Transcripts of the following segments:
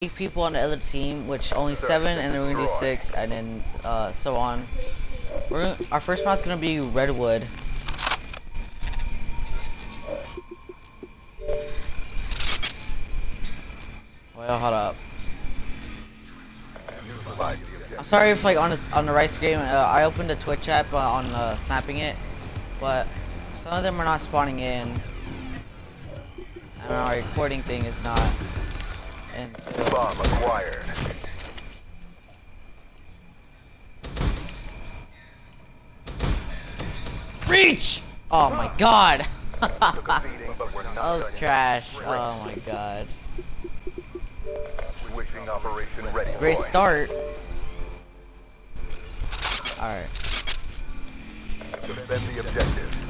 eight people on the other team, which only seven, and then we're gonna do six, and then uh, so on. We're gonna, our first map's gonna be Redwood. Well, hold up. I'm sorry if like on the on the right screen, uh, I opened the Twitch app uh, on uh, snapping it, but some of them are not spawning in, and our recording thing is not. And uh, Bomb acquired. reach! Oh my god! Took a beating, but we're not That was trash. Oh my god. Switching operation ready. Great start. Alright. Defend the objectives.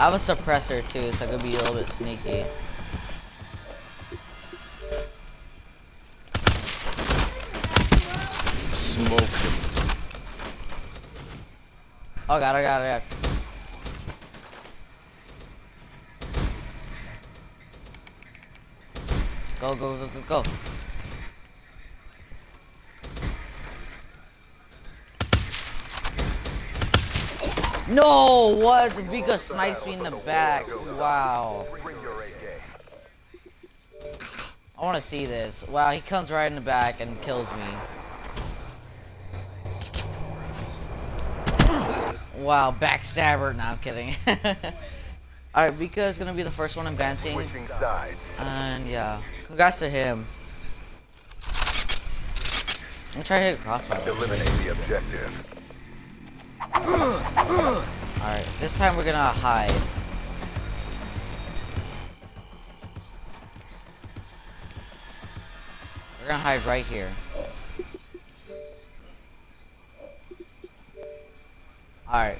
I have a suppressor too, so I could be a little bit sneaky. Smoke. Oh god, oh god, oh god. Go, go, go, go, go. No, what? Vika snipes me in the back. Wow. Bring your A game. I want to see this. Wow, he comes right in the back and kills me. Wow, backstabber. No, I'm kidding. Alright, Vika is going to be the first one advancing. And yeah, congrats to him. I'm gonna try to hit a crossfire. Eliminate the objective. Alright, this time we're gonna hide. We're gonna hide right here. Alright.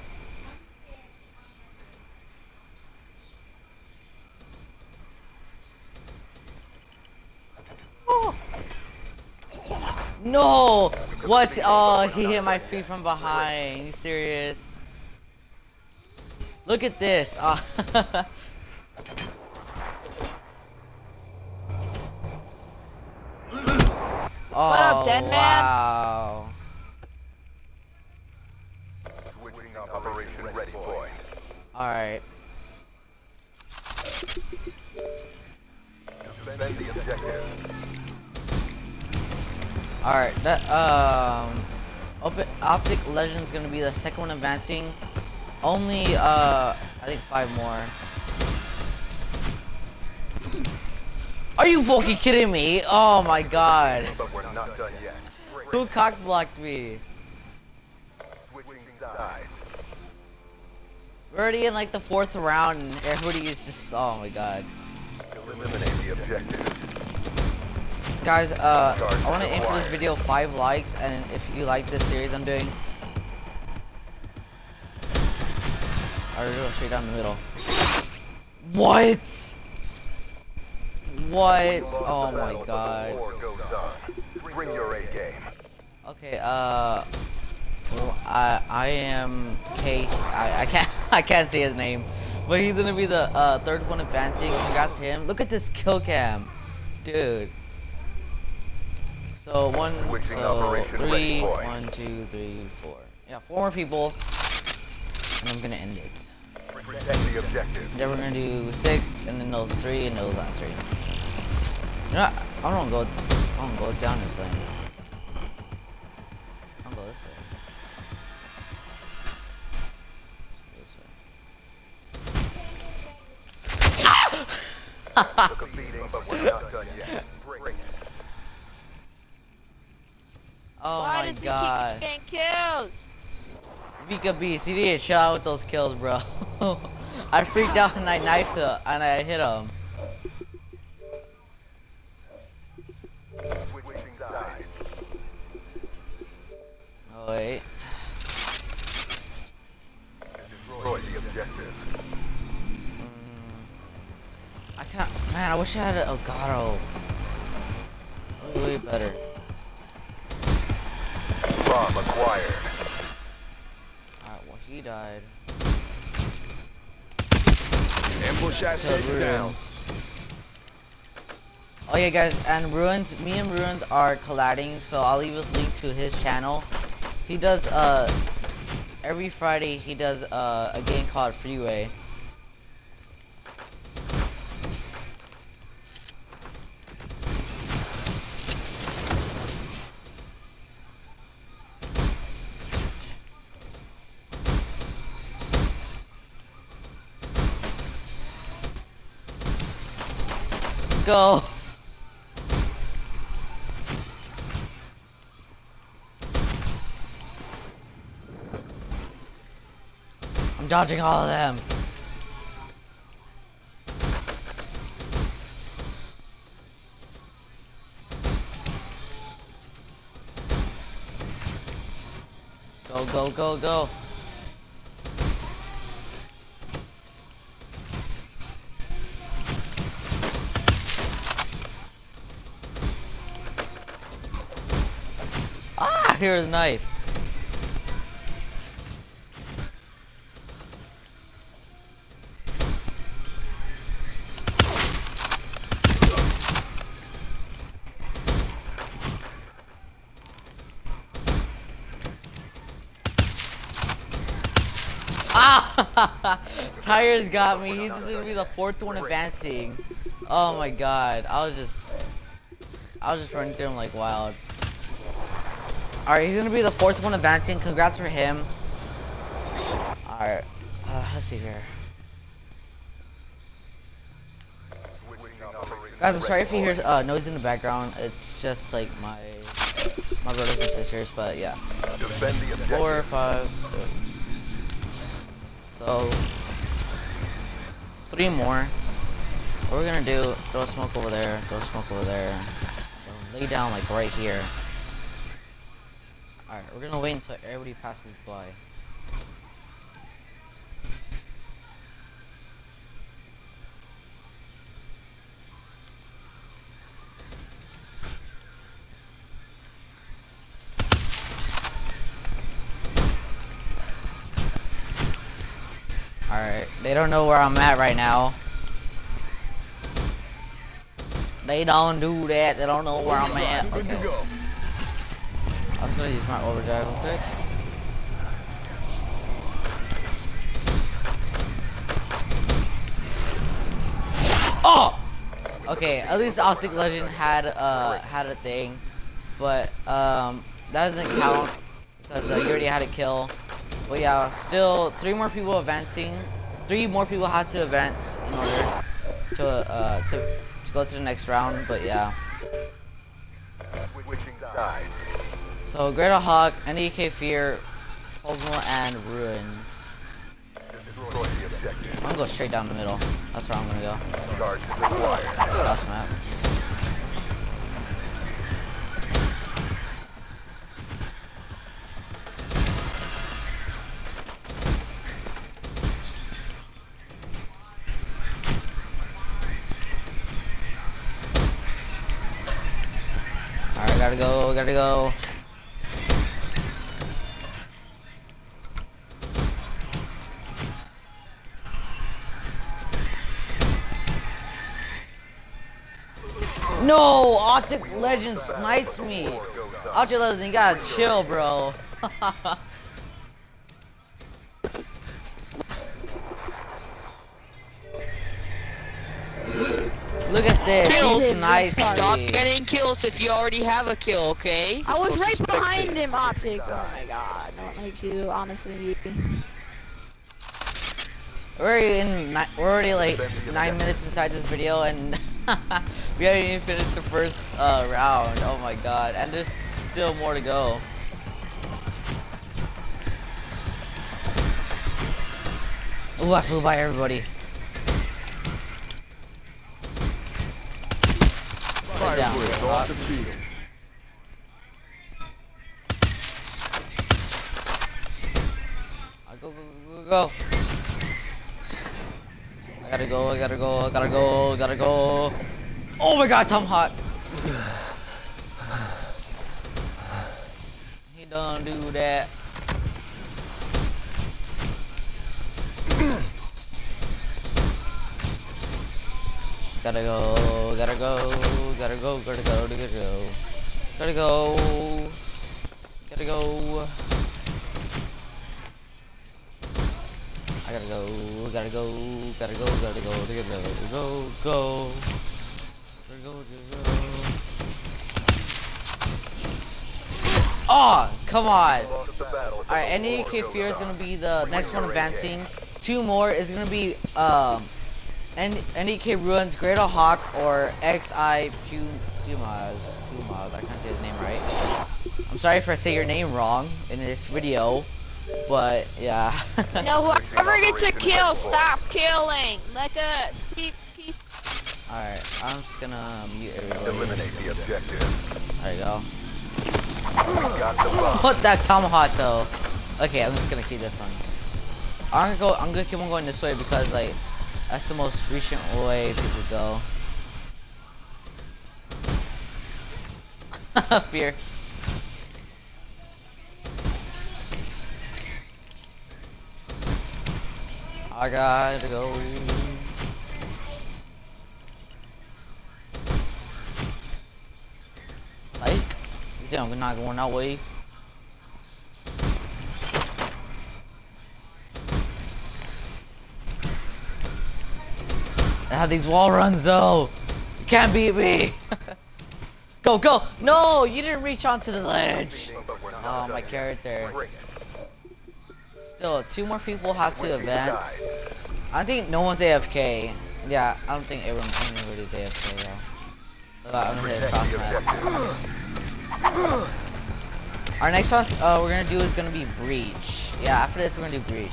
No! What? Oh, he hit my feet from behind. You serious? Look at this. Oh. What up, oh, dead man? wow. Switching operation ready point. Alright. Defend the objective. Alright, that, um... Open, Optic Legend's gonna be the second one advancing. Only, uh, I think five more. Are you fucking kidding me? Oh my god. But we're not done yet. Who cock blocked me? Switching sides. We're already in like the fourth round and everybody is just, oh my god. Eliminate the objectives. Guys, uh, I want to aim for this video five likes, and if you like this series I'm doing, I will go straight down the middle. What? What? Oh my battle, but the god. war goes on. Bring your A game. Okay, uh, well, I I am K. I I can't I can't say his name, but he's gonna be the uh, third one advancing. Congrats to him. Look at this kill cam, dude. So one, Switching so operation ready one, two, three, four. Yeah, four more people, and I'm gonna end it. Protect the objectives. Then we're gonna do six, and then those three, and those last three. You know? I don't go. I don't go down this lane. I'll go this way. This way. Took a beating, but we're not done yet. Oh Why my does he god. keep getting kills? Vika Beast, he didn't shut out with those kills, bro. I freaked out and I knifed him, and I hit him. Oh wait. Destroy the objective. I can't. Man, I wish I had a Elgato. Way better. Bomb acquired. Alright, well he died. shot to set down. Oh yeah guys, and Ruins, me and Ruins are colliding, so I'll leave a link to his channel. He does, uh, every Friday he does uh, a game called Freeway. Go! I'm dodging all of them. Go, go, go, go. Here's a knife. Ah! Tires got me. He's gonna be the fourth one advancing. Oh my god. I was just I was just running through him like wild. Alright, he's gonna be the fourth one advancing. Congrats for him. Alright. Uh, let's see here. Guys, I'm sorry if you hear uh, noise in the background. It's just like my my brothers and sisters, but yeah. for- Defend the objective. Four, five, six. So three more. What we're gonna do? Throw smoke over there. Throw smoke over there. Lay down like right here. We're gonna wait until everybody passes by. Alright, they don't know where I'm at right now. They don't do that, they don't know where I'm at. Okay. I'm just gonna use my overdrive real quick. Oh! Okay, at least Optic Legend had uh had a thing, but um that doesn't count because uh, you already had a kill. But yeah, still three more people advancing. Three more people had to advance in order to uh to to go to the next round. But yeah. Switching sides. So Greater Hawk, NEK Fear, Puzzle, and Ruins. I'm gonna go straight down the middle. That's where I'm gonna go. Charges map. Alright, gotta go, gotta go. No, Arctic Legend snipes me. War goes on. Arctic Legend, you gotta chill, bro. Look at this, Kills. he snipes Stop getting kills if you already have a kill, okay? I was right behind respect him, Optic. Oh my god, no one likes you, honestly. We're already in, ni- we're already like nine minutes inside this video, and we haven't even finished the first uh, round. Oh my god, and there's still more to go. Ooh, I flew by everybody. Sit down. Off the field. Uh, Go, go, go, go, go. I gotta go, I gotta go, I gotta go, I gotta go. Oh my god, Tom Hot. He don't do that. Gotta go, gotta go, gotta go, gotta go, gotta go. Gotta go. Gotta go. I gotta go, gotta go, gotta go, gotta go, gotta go, go, go. Gotta go, go. Oh, come on. Lost the battle. Alright, NDK Fear is gonna be the next one advancing. Two more is gonna be um N NDK Ruins, Greater Hawk, or XI Pu Pumas. Pumas, I can't say his name right. I'm sorry if I say your name wrong in this video, but yeah. No, whoever gets a kill, stop killing. Let the keep keep. Alright, I'm just gonna mute everybody. Eliminate the objective. There you go. Put that tomahawk though. Okay, I'm just gonna keep this one. I'm gonna go. I'm gonna keep on going this way because like that's the most recent way people go. Fear. I gotta go. Psych. You think I'm not going that way? Have these wall runs though. You can't beat me. go, go. No, you didn't reach onto the ledge. We're Oh, my character. Still, two more people have to advance. I think no one's AFK. Yeah, I don't think everyone anybody's AFK though. Look, I'm gonna hit a cross. Our next one uh, we're gonna do is gonna be Breach. Yeah, after this we're gonna do Breach.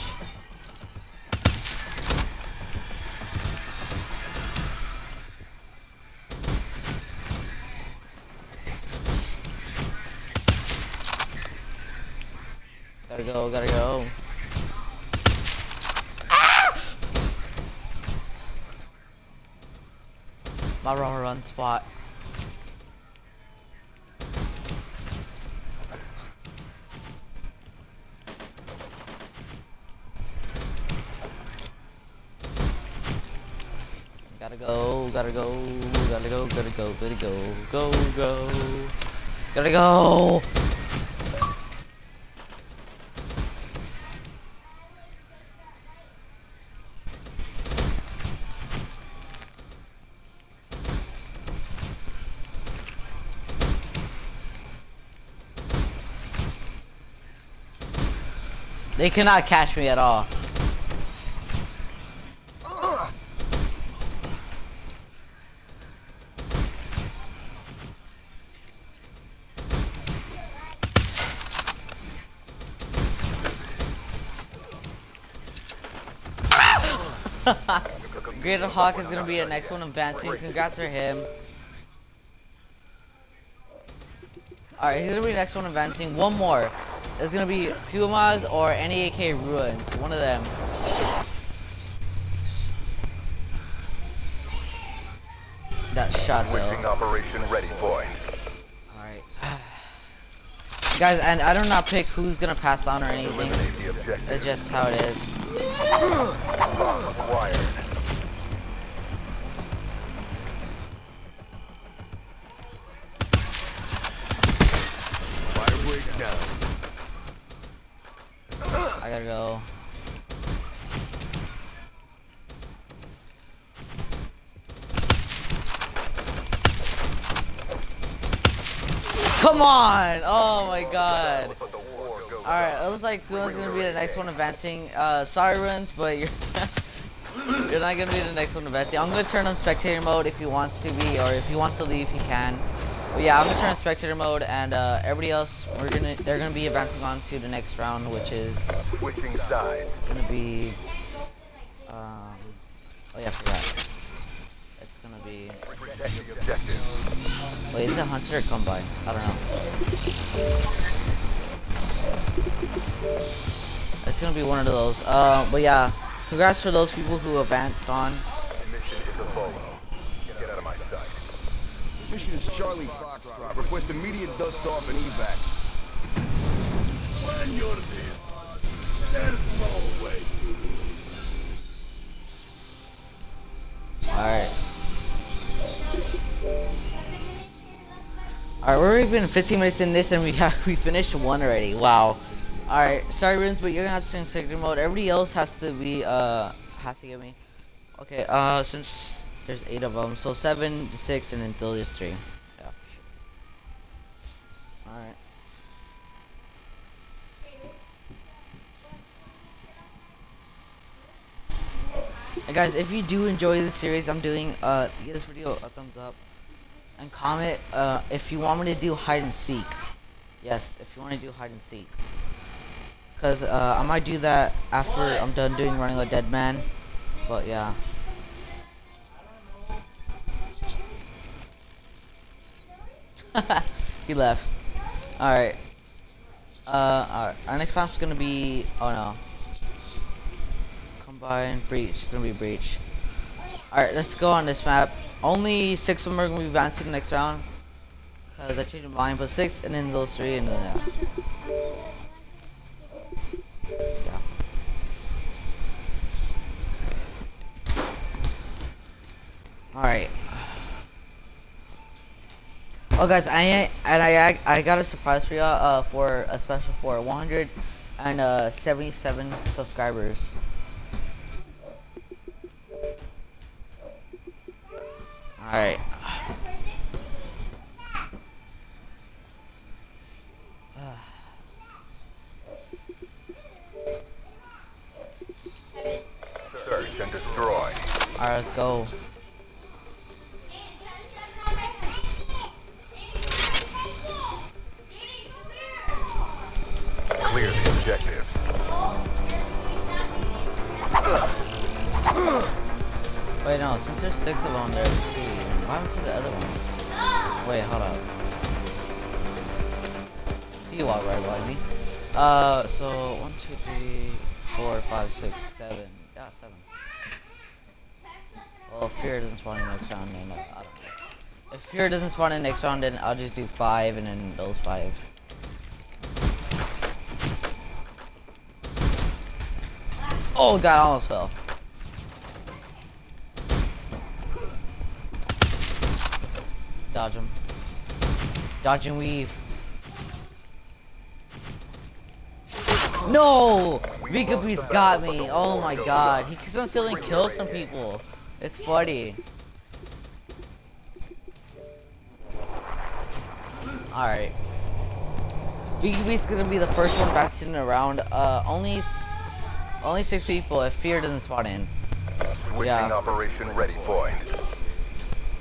Gotta go, gotta go. Ah! My run run spot. Gotta go, gotta go, gotta go, gotta go, gotta go, go, go. Gotta go. They cannot catch me at all. Greater Hawk is gonna be the next one advancing. Congrats for him. Alright, he's gonna be the next one advancing. One more. It's gonna be Pumas or NEAK Ruins. One of them. That shot Switching though. operation ready point. Alright. Guys, and I do not pick who's gonna pass on or anything. Eliminate the objective. That's just how it is. I gotta go. Come on! Oh my god. Alright, it looks like Kuma's gonna be the next one advancing. Uh, sorry, Runs, but you're you're not gonna be the next one advancing. I'm gonna turn on spectator mode if he wants to be, or if he wants to leave, he can. But yeah, I'm gonna turn spectator mode, and uh, everybody else, we're gonna they're gonna be advancing on to the next round, which is Switching sides. gonna be. Um, oh yeah, I forgot. It's gonna be. Wait, is it hunter or combine? I don't know. It's gonna be one of those. Uh, but yeah, congrats for those people who advanced on. Is Charlie Foxtrot. Request immediate dust off and evac. When you're this, way. Alright. Alright, we're already been 15 minutes in this and we have we finished one already. Wow. Alright, sorry Rins, but you're gonna have to in secret mode. Everybody else has to be, uh, has to get me. Okay, uh, since there's eight of them, so seven, six, and then there's three. Yeah. Alright. Guys, if you do enjoy the series I'm doing, uh, give this video a thumbs up and comment uh, if you want me to do hide and seek. Yes, if you want to do hide and seek. Cause uh, I might do that after I'm done doing running a dead man. But yeah. he left. Alright. Uh, alright. Our next map's gonna be. Oh no. Combine breach. It's gonna be breach. Alright, let's go on this map. Only six of them are gonna be advancing the next round. Cause I changed my mind, but six and then those three and then yeah. Yeah. Alright. Oh guys, I and I I got a surprise for y'all uh for a special for 177 subscribers. Alright. Search and destroy. Alright, let's go. Clear the objectives. Wait, no, since there's six of them, there's two. What happened to the other ones? Wait, hold up. You walk right by me. Uh, so, one, two, three, four, five, six, seven. Yeah, seven. Well, if fear doesn't spawn in next round, then uh, I don't know. If fear doesn't spawn in next round, then I'll just do five and then those five. Oh god, I almost fell. Dodge him. Dodge and weave. No! Vika Beats got me. Oh my god. He stealing kills from people. It's funny. Alright. Vika Beats gonna be the first one back in the round. Uh, only, only six people if Fear doesn't spawn in. Switching Yeah. operation ready point.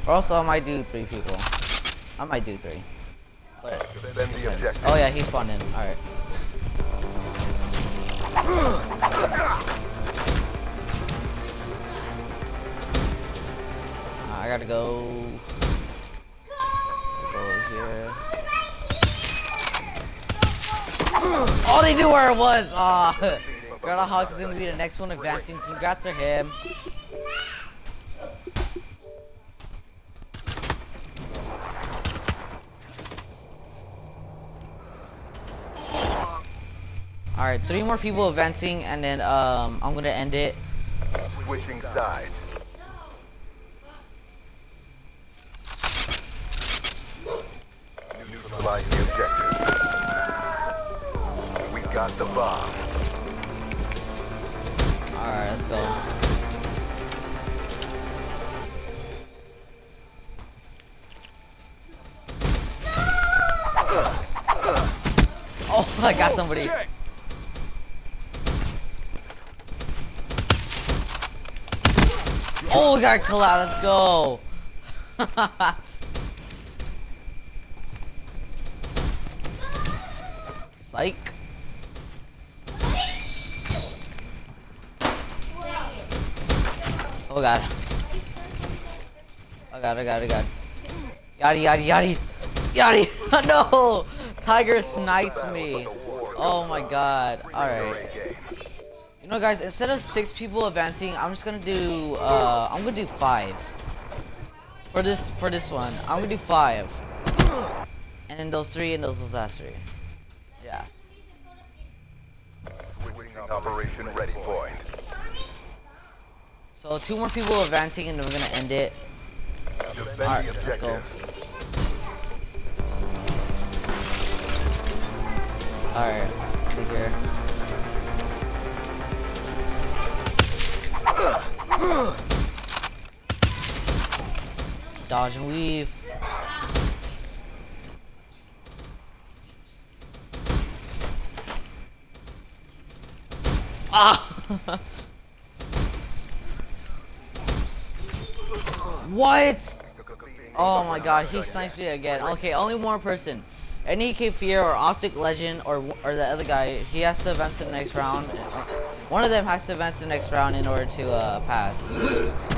Or also I might do three people. I might do three. But Defend the objective. oh yeah, he spawned in. All right. Uh, I gotta go. Go here. Oh, they knew where it was. Ah, Greta Hawk is gonna be the next one advancing. Congrats to him. Alright, three more people advancing, and then um, I'm gonna end it. Switching sides. Neutralize the objective. We got the bomb. Let's go. Oh, I got somebody. Oh, we got out. Let's go. Psych. Oh god. Oh god, oh god, oh god. Yadi, yadi, yadi. Yadi! no! Tiger sniped me. Oh my god. Alright. You know guys, instead of six people advancing, I'm just gonna do uh I'm gonna do five. For this for this one. I'm gonna do five. And then those three and those last three. Yeah. Switching operation ready point. So two more people advancing and then we're gonna end it. Alright, let's go. Alright, see here. Dodge and weave. Ah! what? Oh my god, he sniped me again. Okay, only one more person. NEK Fear or Optic Legend or or the other guy, he has to advance to the next round. One of them has to advance to the next round in order to uh, pass.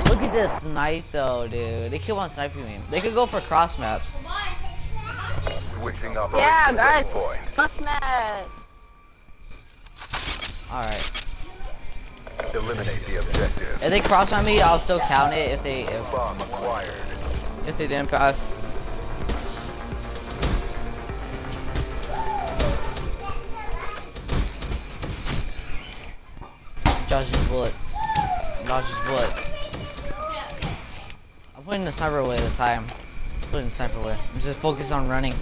Look at this snipe though, dude. They keep on sniping me. They could go for cross maps. Switching operation Yeah, guys. ready point. Must mad. Eliminate the objective. If they cross map me, I'll still count it if they if, Bomb acquired. if they didn't pass. Dodging bullets. Dodging bullets. I'm putting the sniper away this time. Putting the sniper away. I'm just focused on running.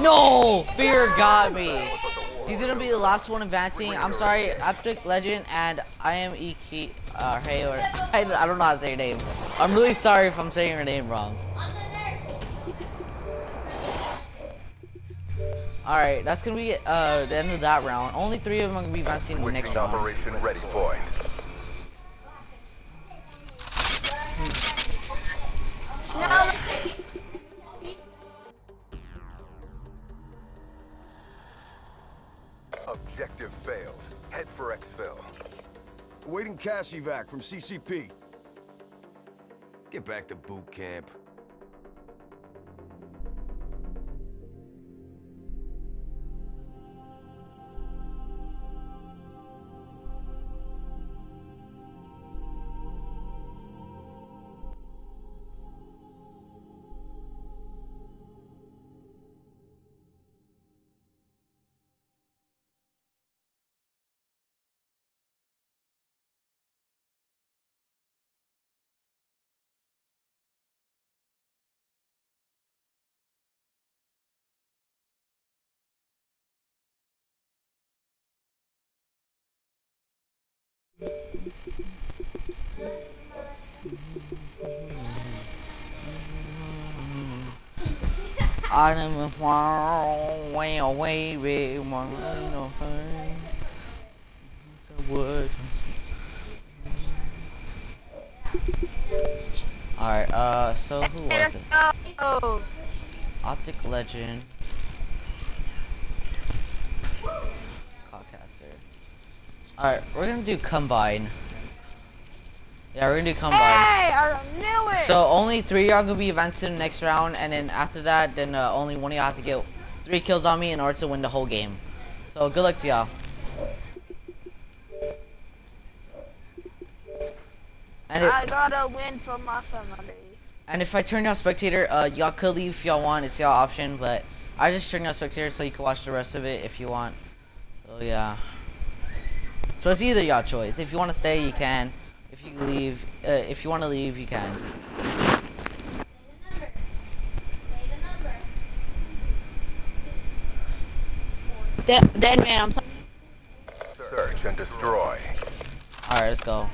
No! Fear got me. He's gonna be the last one advancing. I'm sorry, Optic Legend and I am Iki. Uh, hey, or I, I don't know how to say your name. I'm really sorry if I'm saying your name wrong. Alright, that's gonna be uh, the end of that round. Only three of them are gonna be advancing in the next Switching round. operation ready point. No, Objective failed. Head for exfil. Waiting cash evac from CCP. Get back to boot camp. I'm far away away with my no wood. Alright, uh, so who was it? Optic Legend. Codcaster. Alright, we're gonna do Combine. Yeah, we're gonna do Combine. Hey, I knew it. So only three of y'all gonna be advanced in the next round, and then after that, then uh, only one of y'all have to get three kills on me in order to win the whole game. So good luck to y'all. And, I it, gotta win for my family. and if I turn y'all spectator, uh, y'all could leave if y'all want. It's y'all option, but I just turn y'all spectator so you can watch the rest of it if you want. So yeah. So it's either y'all choice. If you want to stay, you can. If you leave, uh, if you want to leave, you can. Dead, dead man, I'm. Search and destroy. All right, let's go.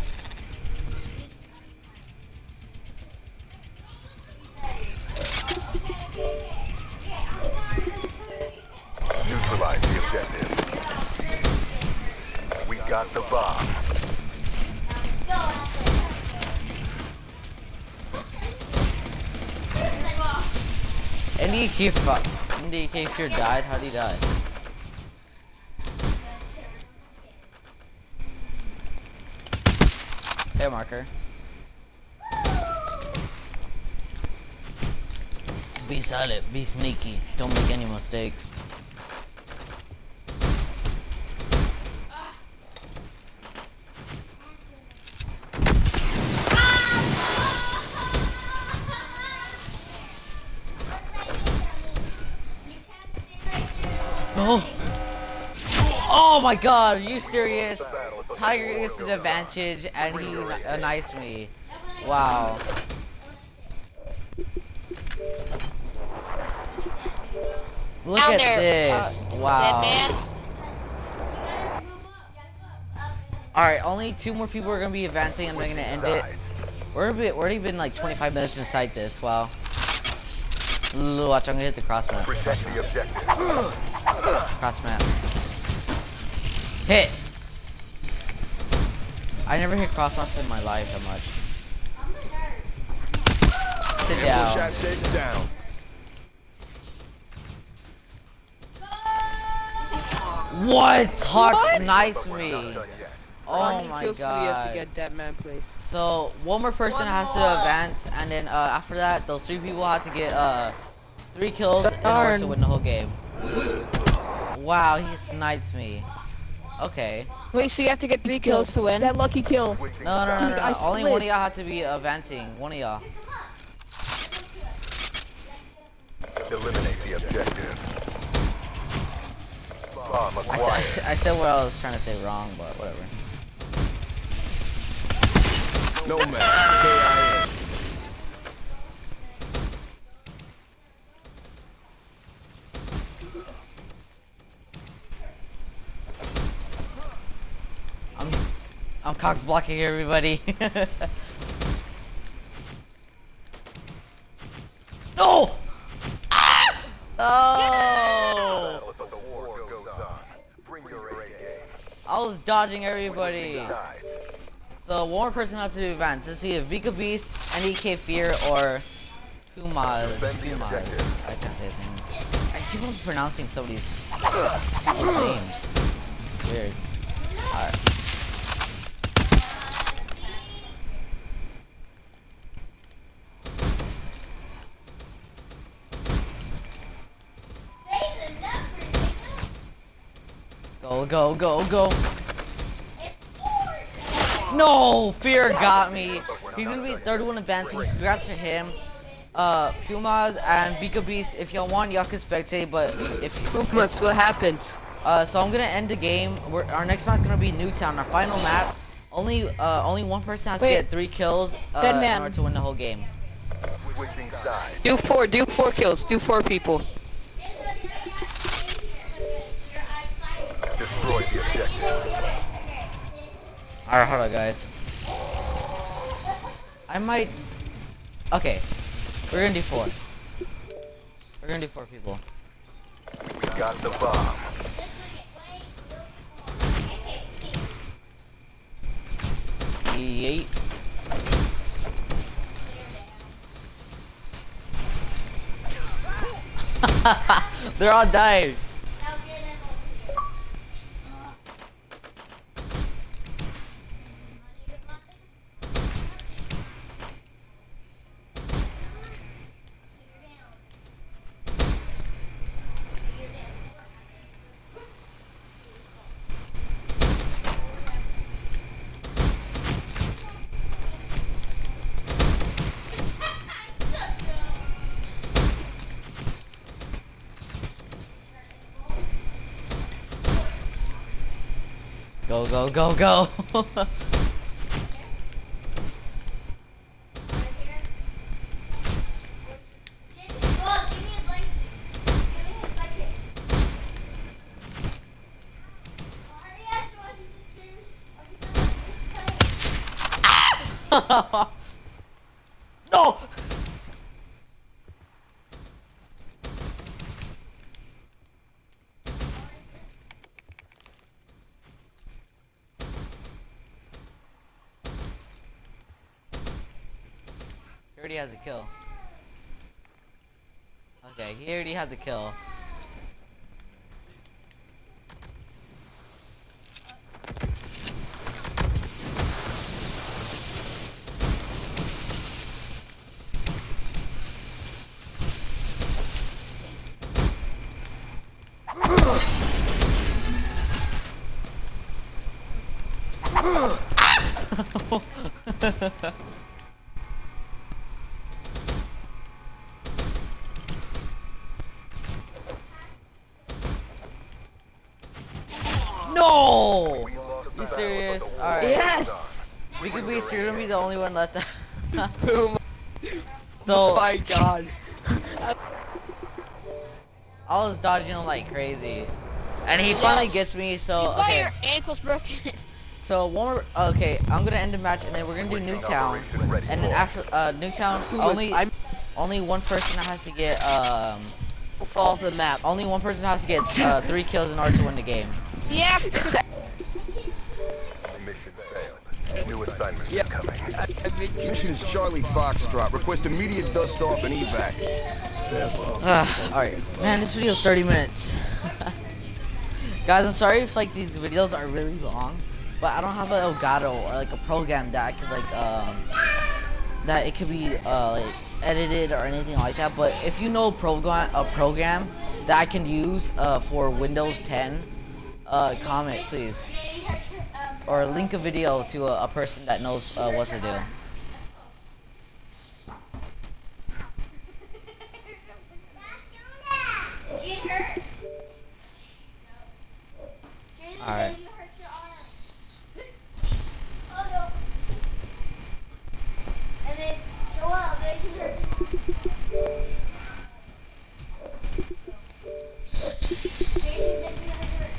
Neutralize the objectives. We got the bomb. Andy Keith, Andy Keith here died. How'd he die? Hey, marker. Be silent. Be sneaky. Don't make any mistakes. Oh my god, are you serious? Tiger gets an advantage and he annihilates me. Wow. Look Down at there. this. Uh, wow. Alright, only two more people are gonna be advancing and they're gonna end it. We're already, already been like 25 minutes inside this, wow. Watch, I'm gonna hit the cross map. Protect the objective. cross map. Hit! I never hit cross in my life that much. Sit Ambush down. asset down. What? Hawk sniped But we're me. not done yet. Oh How my kills do we have to god. get that man, please? So one more person has to advance, and then uh, after that, those three people have to get uh, three kills in order to win the whole game. Wow, he sniped me. Okay. Wait, so you have to get three kills to win? That lucky kill. Switching No, no, no, no, Dude, I no. Only slid. one of y'all have to be advancing. One of y'all. Eliminate the objective. Bomb I, acquired. said- I said what I was trying to say wrong, but whatever. No man. KIA. I'm, I'm cock blocking everybody. no! Ah! Oh! But the war goes on. Bring your A game. I was dodging everybody. So one more person has to advance. Let's see if Vika Beast, NEK Fear, or Kumaz. Kumaz. I can't say his name. I keep on pronouncing some of these people's names. Weird. Alright. Go, go, go, go. No! Fear got me. He's gonna be the third one advancing. Congrats for him. Uh, Pumas and Vika Beast, if y'all want, y'all can spectate, but if you, What's what happened? uh, so I'm gonna end the game. We're, our next map's gonna be Nuketown, our final map. Only, uh, only one person has Wait. to get three kills uh, Dead in order to win the whole game. Do four, do four kills, do four people. Objectives. Alright, hold on, guys. I might. Okay, we're gonna do four. We're gonna do four people. We got the bomb. Eight. They're all dying. Go, go, go, go. no! He already has a kill. Okay, he already has a kill. no! my god. I was dodging him like crazy. And he finally gets me, so you got okay. your ankles broken. So one more, okay, I'm gonna end the match and then we're gonna do Switching Nuketown. operation ready And then after uh Nuketown Who was- only I'm only one person has to get um fall off the map. only one person has to get uh, three kills in order to win the game. Yeah. Mission failed. New assignments Yep. incoming. I, I mean, Mission is Charlie Foxtrot. Request immediate dust off and evac. Alright. Man, this video is 30 minutes. Guys, I'm sorry if like these videos are really long, but I don't have an Elgato or like a program that I could like um that it could be uh like edited or anything like that. But if you know a program a program that I can use uh for Windows 10, uh comment please. Or link a video to a, a person that knows uh, what to do. Alright.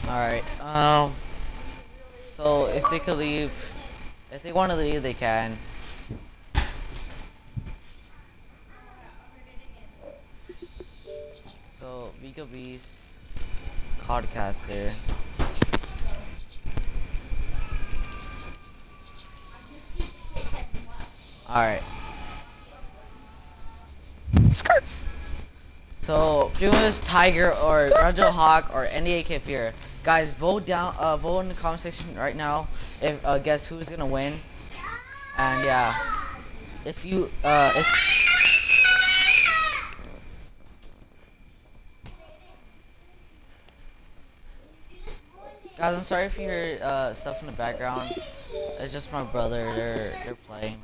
Alright, um, so if they could leave, if they want to leave, they can. So, Vika Beast, Codcaster. Alright. Skirt! So, Julius, Tiger, or Rajo Hawk, or NDAK Fear. Guys, vote down, uh, vote in the comment section right now. If uh, guess who's gonna win. And yeah, if you, uh, if guys, I'm sorry if you hear uh, stuff in the background. It's just my brother. They're they're playing.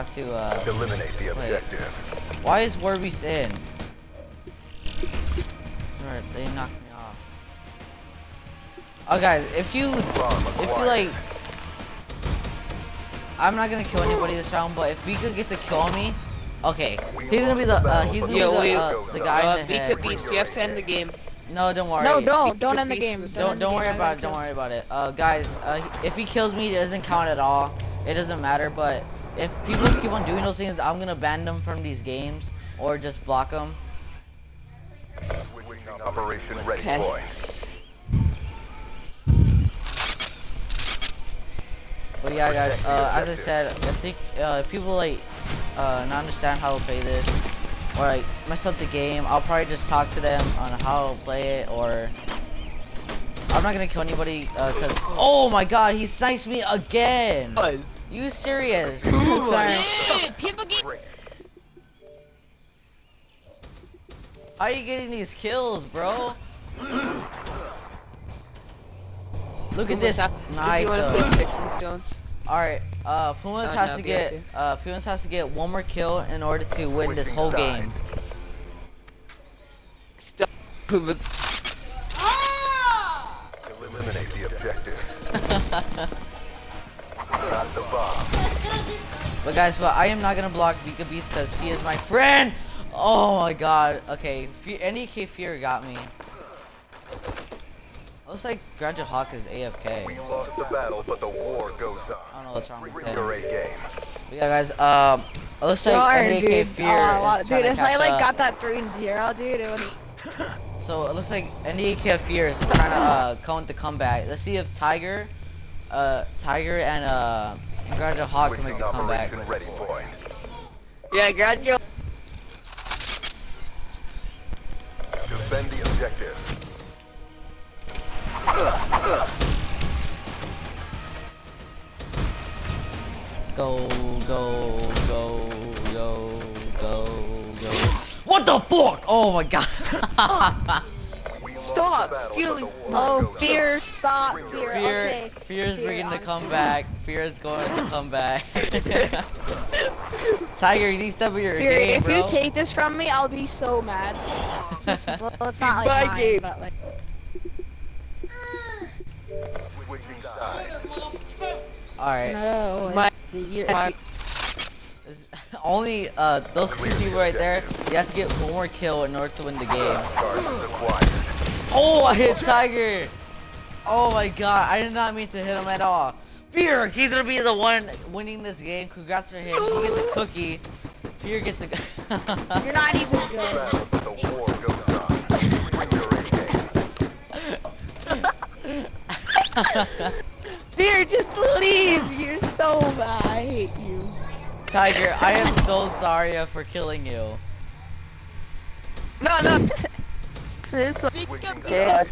Have to, uh, Eliminate the Wait. objective. why is Warbeast in? Alright, they knocked me off. Oh guys, if you, if you like, I'm not gonna kill anybody this round, but if Vika gets a kill on me, okay, he's gonna be the, uh, he's gonna be the, uh, the guy uh, in the head. Vika Beast, you have to end the game. No, don't worry. no, don't, don't end the game. Don't end the don't worry I about it. Don't worry about it. Uh, guys, uh, if he kills me, it doesn't count at all. It doesn't matter. But if people keep on doing those things, I'm gonna ban them from these games or just block them. Switching operation ready Okay. point. But yeah, guys. Uh, as I said, I think uh, if people like uh, not understand how to play this or like mess up the game, I'll probably just talk to them on how to play it or. I'm not gonna kill anybody uh 'cause oh my god, he snipes me again. You serious? Dude, people get How are you getting these kills, bro? Look at this Do you want to though. play Sticks and Stones? Alright, uh, Pumas Oh, has no, to BFC. get uh, Pumas has to get one more kill in order to win this Switching whole game. sides. Still. Eliminate the objective. Got the bomb. But guys, but I am not gonna block Vika Beast because he is my friend. Oh my god. Okay, Fe NDK Fear got me. Looks like Graduate Hawk is AFK. We lost the battle, but the war goes on. I on. don't know what's wrong with Bring him. game. But yeah, guys. Um, it looks like Darn, NDK dude. Fear Oh, is lot- trying dude, to if I like up. got that three and zero, dude, it would. So it looks like NDK Fear is trying to uh, come with the comeback. Let's see if Tiger, uh, Tiger and uh, Graduate Hawk can make Switching a comeback. operation ready point. Yeah, graduate. Defend the objective. Go, go, go, go, go, go. What the fuck? Oh my god. We stop. Feeling. but the war Oh, fear, stop, fear. Fear, Okay. fear is Fear, bringing the honestly. comeback. Fear is going to come back. Tiger, you need to step up your Fear, game, if bro. you take this from me, I'll be so mad. well, it's not like My mine, game. but like. All right. No. My- my- Only uh, those two people right there. You have to get one more kill in order to win the game. Charges acquired. Oh, I hit Tiger. Oh my god, I did not mean to hit him at all. Fear, he's gonna be the one winning this game. Congrats for him. He gets a cookie. Fear gets a. you're not even good. The war goes on. Bring your A. Fear, just leave. You're so bad. I hate you. Tiger, I am so sorry uh, for killing you. No, no. Switching Yeah.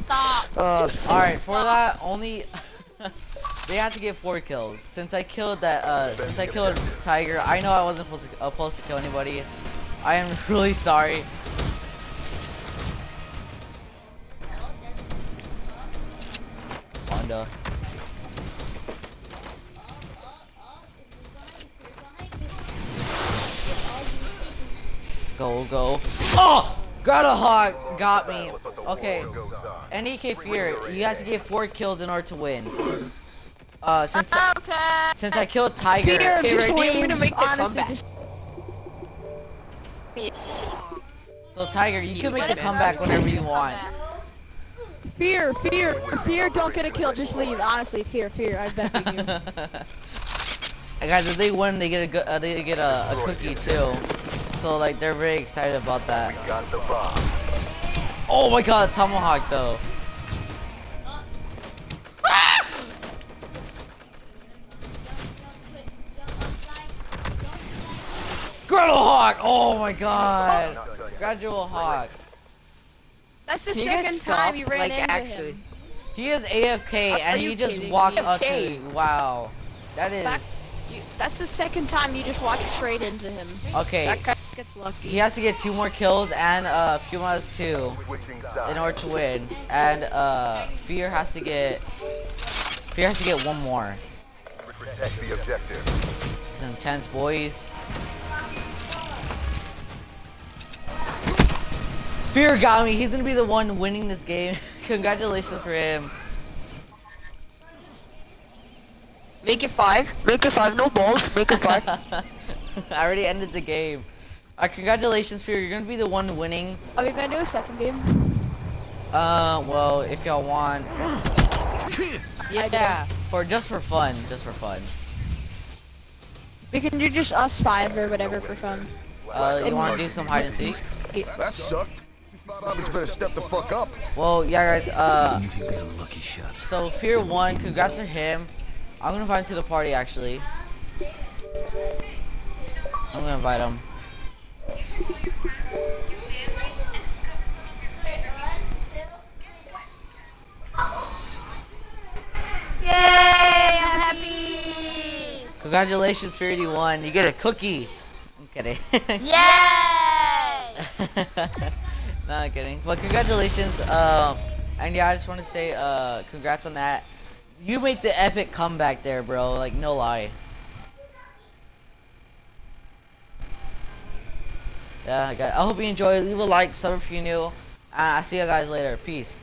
Uh, Alright, for that, only. they have to get four kills. Since I killed that, uh, since I killed Tiger, I know I wasn't supposed to, uh, supposed to kill anybody. I am really sorry. Wanda. Go, go. Oh! Got a hawk! Got me. Okay. war goes on. NEK Fear, you have to get four kills in order to win. Uh, since Okay. since I killed Tiger, Fear, Okay, just? I'm gonna make the comeback. just so Tiger, you can make the comeback whenever you want. Fear, fear, fear, don't get a kill, just leave. Honestly, fear, fear, I bet you. Guys, if they win, they get a uh, they get a, a cookie too. So like they're very excited about that. We got the bomb. Oh my god, tomahawk though. Ah! Gradual Hawk! Oh my god! Gradual Hawk. That's the Can you guys second stop? time you ran Like, into actually. him. He is AFK Are and he just kidding walks up to me. Wow. That is Back- You, that's the second time you just walked straight into him. okay. That guy gets lucky. He has to get two more kills and uh Puma has two in order to win. And uh Fear has to get Fear has to get one more. Protect the objective. This is intense boys. Fear got me. He's gonna be the one winning this game. Congratulations for him. Make it five. Make it five. No balls. Make it five. I already ended the game. Uh, congratulations, Fear. You're gonna be the one winning. Are we gonna do a second game? Uh, well, if y'all want, yeah. for just for fun, just for fun. We can do just us five or whatever for fun. Uh, you want to do some hide and seek? That sucked. Bobby's better step the fuck up. Well, yeah, guys. Uh, so Fear won. Congrats to him. I'm gonna invite him to the party. Actually, I'm gonna invite him. Yay! I'm happy. Congratulations, Fear 81. You get a cookie. I'm kidding. Yay! no, I'm kidding. But congratulations. Um, and yeah, I just want to say, uh, congrats on that. You make the epic comeback there, bro. Like, no lie. Yeah, I, got, I hope you enjoy. Leave a like, sub if you're new. I'll see you guys later. Peace.